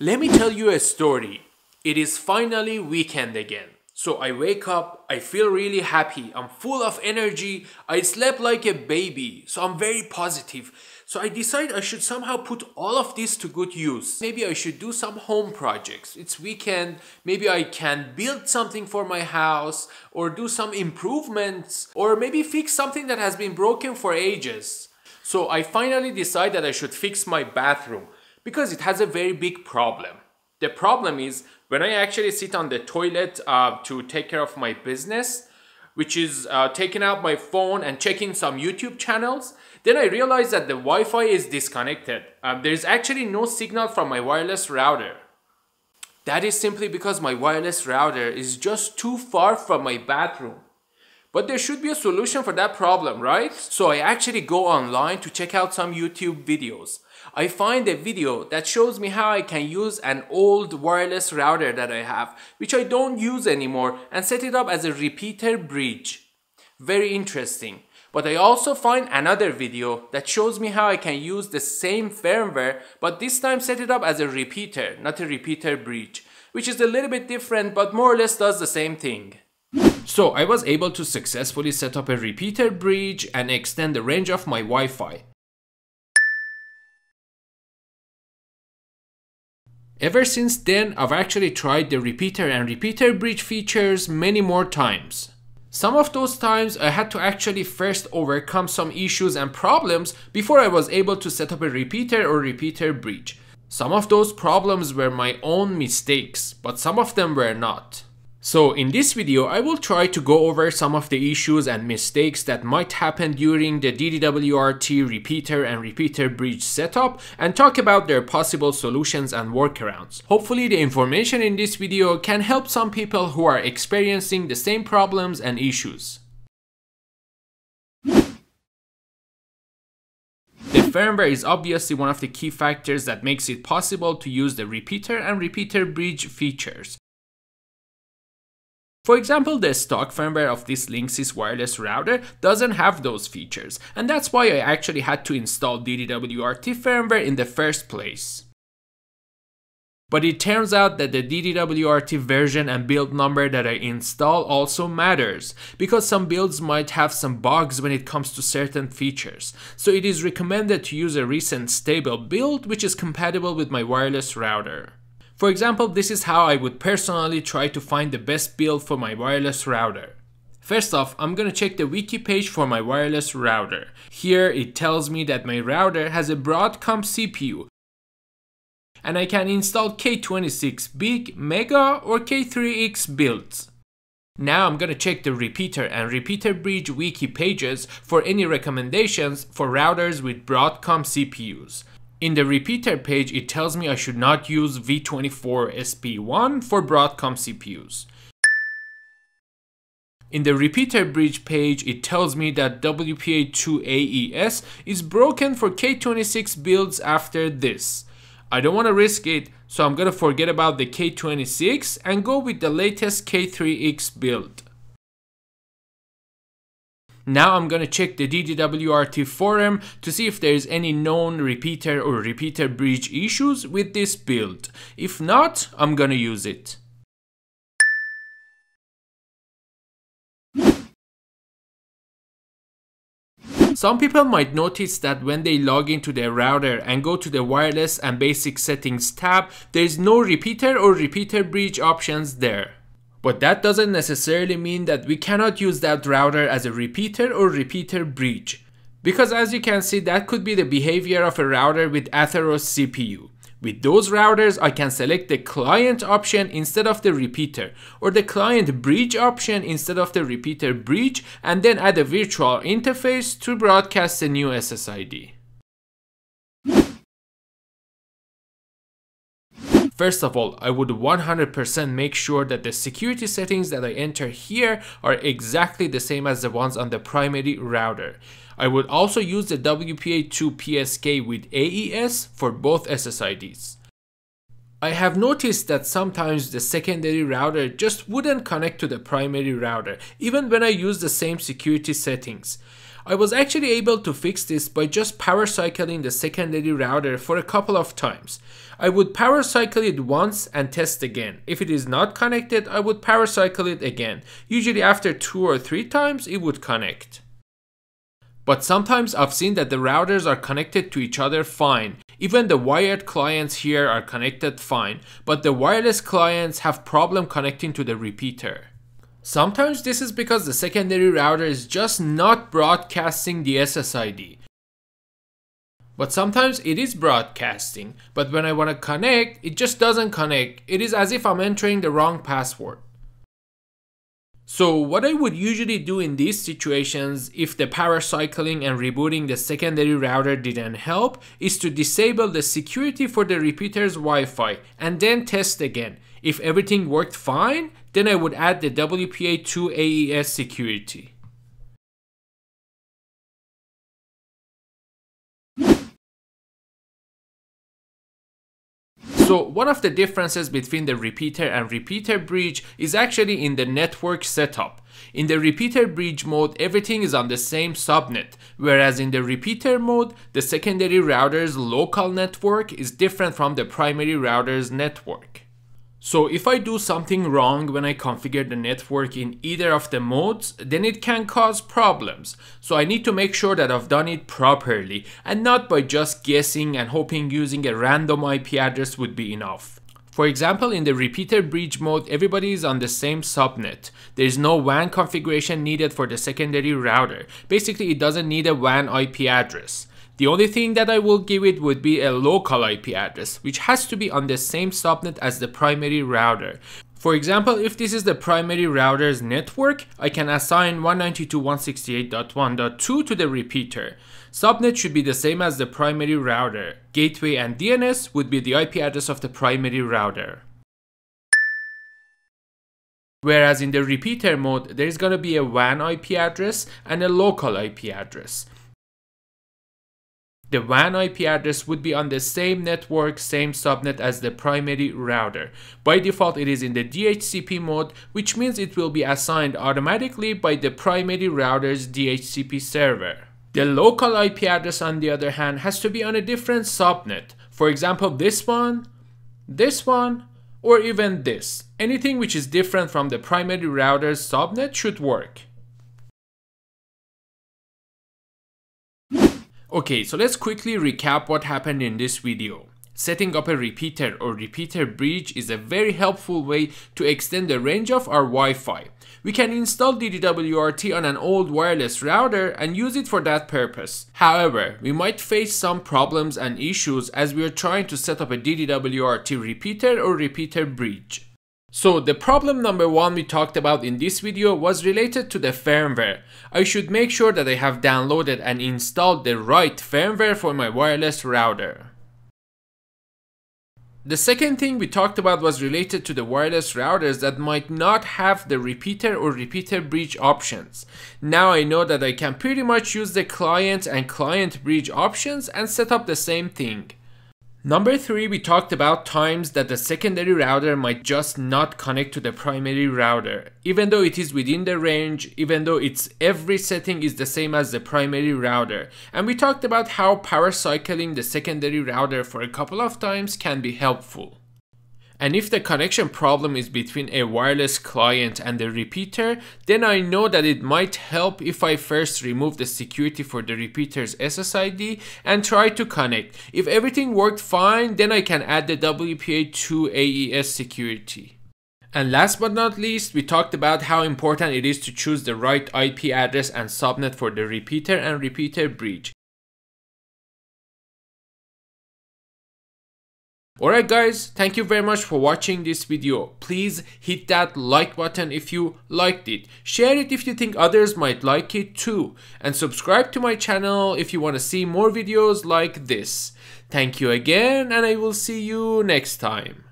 Let me tell you a story. It is finally weekend again. So I wake up, I feel really happy, I'm full of energy, I slept like a baby, so I'm very positive. So I decide I should somehow put all of this to good use. Maybe I should do some home projects. It's weekend, maybe I can build something for my house or do some improvements or maybe fix something that has been broken for ages. So I finally decide that I should fix my bathroom because it has a very big problem. The problem is when I actually sit on the toilet uh, to take care of my business, which is uh, taking out my phone and checking some YouTube channels, then I realize that the Wi-Fi is disconnected. Um, there is actually no signal from my wireless router. That is simply because my wireless router is just too far from my bathroom. But there should be a solution for that problem, right? So I actually go online to check out some YouTube videos. I find a video that shows me how I can use an old wireless router that I have, which I don't use anymore, and set it up as a repeater bridge. Very interesting. But I also find another video that shows me how I can use the same firmware, but this time set it up as a repeater, not a repeater bridge, which is a little bit different but more or less does the same thing. So I was able to successfully set up a repeater bridge and extend the range of my Wi-Fi. Ever since then, I've actually tried the repeater and repeater bridge features many more times. Some of those times I had to actually first overcome some issues and problems before I was able to set up a repeater or repeater bridge. Some of those problems were my own mistakes, but some of them were not. So in this video, I will try to go over some of the issues and mistakes that might happen during the DDWRT repeater and repeater bridge setup and talk about their possible solutions and workarounds. Hopefully the information in this video can help some people who are experiencing the same problems and issues. The firmware is obviously one of the key factors that makes it possible to use the repeater and repeater bridge features. For example, the stock firmware of this Linksys wireless router doesn't have those features, and that's why I actually had to install DDWRT firmware in the first place. But it turns out that the DDWRT version and build number that I install also matters, because some builds might have some bugs when it comes to certain features. So it is recommended to use a recent stable build which is compatible with my wireless router. For example, this is how I would personally try to find the best build for my wireless router. First off, I'm gonna check the wiki page for my wireless router. Here it tells me that my router has a Broadcom CPU and I can install K26 Big, Mega or K3X builds. Now I'm gonna check the repeater and repeater bridge wiki pages for any recommendations for routers with Broadcom CPUs. In the repeater page, it tells me I should not use V24SP1 for Broadcom CPUs. In the repeater bridge page, it tells me that WPA2AES is broken for K26 builds after this. I don't want to risk it, so I'm gonna forget about the K26 and go with the latest K3X build. Now I'm gonna check the DDWRT forum to see if there is any known repeater or repeater bridge issues with this build. If not, I'm gonna use it. Some people might notice that when they log into their router and go to the wireless and basic settings tab, there is no repeater or repeater bridge options there. But that doesn't necessarily mean that we cannot use that router as a repeater or repeater bridge. Because as you can see, that could be the behavior of a router with Atheros CPU. With those routers, I can select the client option instead of the repeater, or the client bridge option instead of the repeater bridge, and then add a virtual interface to broadcast a new SSID. First of all, I would 100% make sure that the security settings that I enter here are exactly the same as the ones on the primary router. I would also use the WPA2 PSK with AES for both SSIDs. I have noticed that sometimes the secondary router just wouldn't connect to the primary router, even when I use the same security settings. I was actually able to fix this by just power cycling the secondary router for a couple of times. I would power cycle it once and test again. If it is not connected, I would power cycle it again. Usually after two or three times, it would connect. But sometimes I've seen that the routers are connected to each other fine. Even the wired clients here are connected fine, but the wireless clients have problem connecting to the repeater. Sometimes this is because the secondary router is just not broadcasting the SSID. But sometimes it is broadcasting, but when I want to connect, it just doesn't connect. It is as if I'm entering the wrong password. So what I would usually do in these situations if the power cycling and rebooting the secondary router didn't help is to disable the security for the repeater's Wi-Fi and then test again. If everything worked fine, then I would add the WPA2 AES security. So one of the differences between the repeater and repeater bridge is actually in the network setup. In the repeater bridge mode, everything is on the same subnet, whereas in the repeater mode, the secondary router's local network is different from the primary router's network. So if I do something wrong when I configure the network in either of the modes, then it can cause problems. So I need to make sure that I've done it properly and not by just guessing and hoping using a random IP address would be enough. For example, in the repeater bridge mode, everybody is on the same subnet. There is no WAN configuration needed for the secondary router. Basically, it doesn't need a WAN IP address. The only thing that I will give it would be a local IP address, which has to be on the same subnet as the primary router. For example, if this is the primary router's network, I can assign 192.168.1.2 to the repeater. Subnet should be the same as the primary router. Gateway and DNS would be the IP address of the primary router. Whereas in the repeater mode, there is going to be a WAN IP address and a local IP address. The WAN IP address would be on the same network, same subnet as the primary router. By default, it is in the DHCP mode, which means it will be assigned automatically by the primary router's DHCP server. The local IP address, on the other hand, has to be on a different subnet. For example, this one, this one, or even this. Anything which is different from the primary router's subnet should work. Okay, so let's quickly recap what happened in this video. Setting up a repeater or repeater bridge is a very helpful way to extend the range of our Wi-Fi. We can install DDWRT on an old wireless router and use it for that purpose. However, we might face some problems and issues as we are trying to set up a DDWRT repeater or repeater bridge. So the problem number one we talked about in this video was related to the firmware. I should make sure that I have downloaded and installed the right firmware for my wireless router. The second thing we talked about was related to the wireless routers that might not have the repeater or repeater bridge options. Now I know that I can pretty much use the client and client bridge options and set up the same thing. Number three, we talked about times that the secondary router might just not connect to the primary router, even though it is within the range, even though its every setting is the same as the primary router. And we talked about how power cycling the secondary router for a couple of times can be helpful. And if the connection problem is between a wireless client and the repeater, then I know that it might help if I first remove the security for the repeater's SSID and try to connect. If everything worked fine, then I can add the WPA2 AES security. And last but not least, we talked about how important it is to choose the right IP address and subnet for the repeater and repeater bridge. Alright guys, thank you very much for watching this video. Please hit that like button if you liked it. Share it if you think others might like it too. And subscribe to my channel if you want to see more videos like this. Thank you again and I will see you next time.